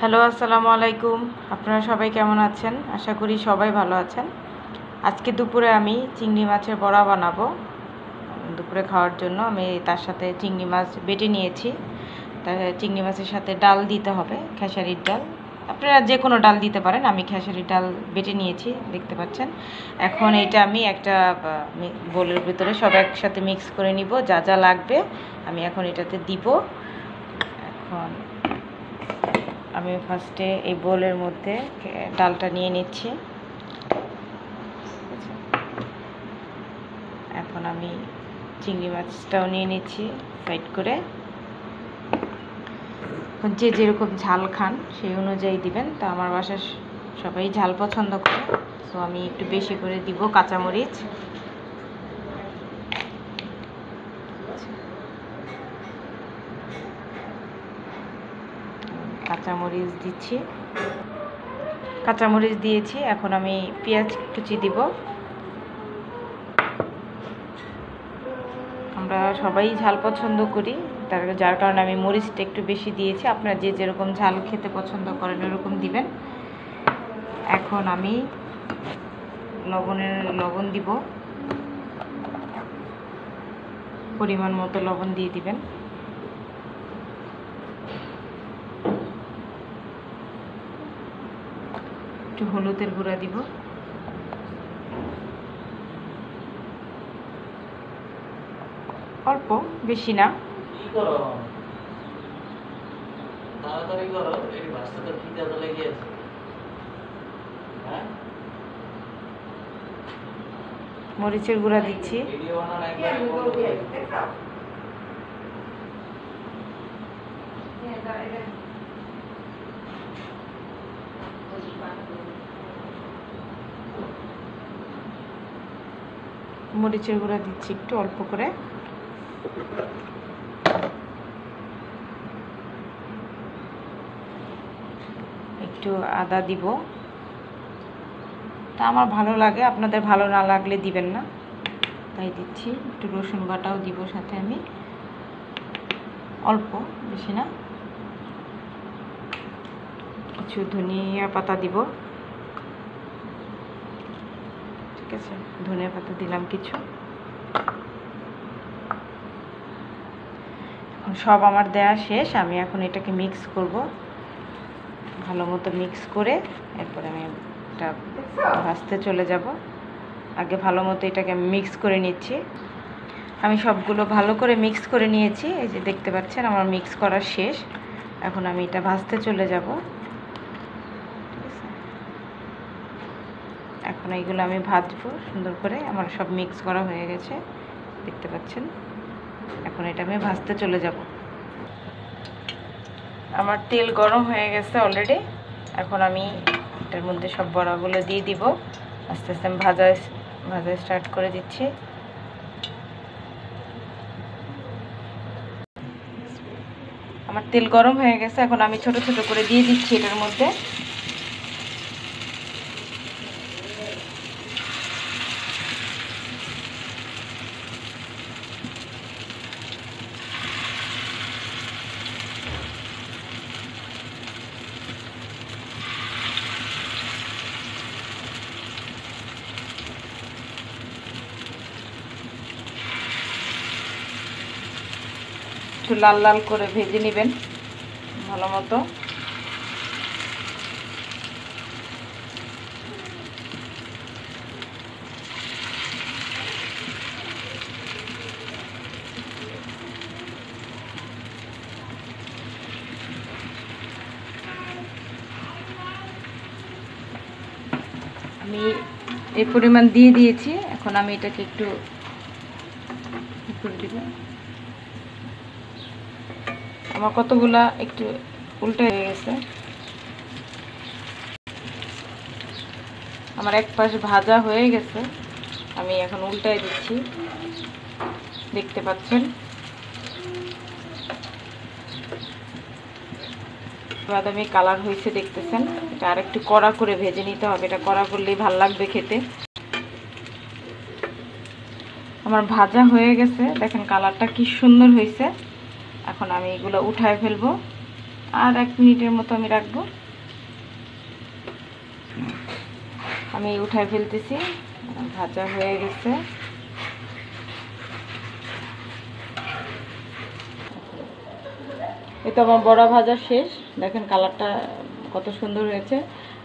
Hello, আসসালামু আলাইকুম। আপনারা সবাই কেমন আছেন? আশা করি সবাই ভালো আছেন। আজকে দুপুরে আমি চিংড়ি মাছের বড়া বানাবো। দুপুরে খাওয়ার জন্য আমি তার সাথে চিংড়ি মাছ বেটে নিয়েছি। তার চিংড়ি মাছের সাথে ডাল দিতে হবে, খেসারির ডাল। আপনারা যে কোনো ডাল দিতে পারেন, আমি খেসারির ডাল বেটে নিয়েছি, দেখতে পাচ্ছেন। এখন এটা আমি একটা বোলের ভিতরে সব একসাথে মিক্স করে নিব, যা যা লাগবে আমি এখন এটাতে দিব। এখন আমি ফার্স্টে এই বোলের মধ্যে ডালটা নিয়ে নিচ্ছি। এখন আমি চিংড়ি মাছটাও নিয়ে নিচ্ছি সাইড করে। এখন যে যেরকম ঝাল খান, সেই অনুযায়ী দিবেন। তো আমার বাসার সবাই ঝাল পছন্দ করে। তো আমি একটু বেশি করে দিব কাঁচামরিচ। কাঁচামরিচ দিচ্ছি। কাঁচামরিচ দিয়েছি, এখন আমি পেঁয়াজ কুচি দিব। আমরা সবাই ঝাল পছন্দ করি, তার যার কারণে আমি মরিচটা একটু বেশি দিয়েছি। আপনারা যে যেরকম ঝাল খেতে পছন্দ করেন ওরকম দিবেন। এখন আমি লবণের লবণ দিব। পরিমাণ মতো লবণ দিয়ে দিবেন। একটু হলুদের গুঁড়া দিব। অল্প বেশি না। কি করো? তাড়াতাড়ি করো এই বাচ্চাটা খিদে তো লেগে আছে হ্যাঁ? মরিচের গুঁড়া দিচ্ছি। ভিডিও মরিচের গুঁড়া দিচ্ছি একটু অল্প করে। একটু আদা দিব। তা আমার ভালো লাগে, আপনাদের ভালো না লাগলে দিবেন না। তাই দিচ্ছি, একটু রসুন বাটাও দিব সাথে আমি। অল্প, বেশি না। কিছু ধনিয়া পাতা দিব। ঠিক আছে, ধনিয়া পাতা দিলাম কিছু। এখন সব আমার দেয়া শেষ, আমি এখন এটাকে মিক্স করব। ভালো মতো মিক্স করে এরপরে আমি এটা ভাজতে চলে যাব। আগে ভালো মতো এটাকে মিক্স করে নিচ্ছি। আমি সবগুলো ভালো করে মিক্স করে নিয়েছি, এই যে দেখতে পাচ্ছেন আমার মিক্স করা শেষ। এখন আমি এটা ভাজতে চলে যাব ঠিক আছে এখন এইগুলো আমি ভাজবো, সুন্দর করে। আমার সব মিক্স করা হয়ে গেছে, দেখতে পাচ্ছেন? এখন এটা আমি ভাজতে চলে যাব। আমার তেল গরম হয়ে গেছে অলরেডি এখন আমি এটার মধ্যে সব বড়াগুলো দিয়ে দিব। আস্তে আস্তে আমি ভাজা ভাজা স্টার্ট করে দিচ্ছি। আমার তেল গরম হয়ে গেছে, এখন আমি ছোট ছোট করে দিয়ে দিচ্ছি এটার মধ্যে। একটু লাল লাল করে ভেজে নেবেন, ভালো মতো। আমি এই পরিমাণ দিয়ে দিয়েছি, এখন আমি এটাকে একটু করে আমার কতগুলা একটু উল্টে হয়ে গেছে। আমার এক পাশ ভাজা হয়ে গেছে। আমি এখন উল্টাই দিচ্ছি। দেখতে পাচ্ছেন? বাদামি কালার হয়েছে দেখতেছেন। এটা আর একটু কড়া করে ভেজে নিতে হবে। এটা কড়া করলেই ভালো লাগবে খেতে। আমার ভাজা হয়ে গেছে। দেখেন কালারটা কি সুন্দর হয়েছে। এখন আমি এগুলো উঠায় ফেলব। আর এক মিনিটের মতো আমি রাখব। আমি উঠায় ফেলতেছি। ভাজা হয়ে গেছে। এই তো আমার বড়া ভাজা শেষ। দেখেন কালারটা কত সুন্দর হয়েছে।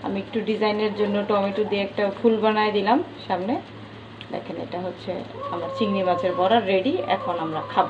আমি একটু ডিজাইনের জন্য টমেটো দিয়ে একটা ফুল বানায় দিলাম সামনে। দেখেন এটা হচ্ছে আমার চিংড়ি মাছের বড়া রেডি। এখন আমরা খাব।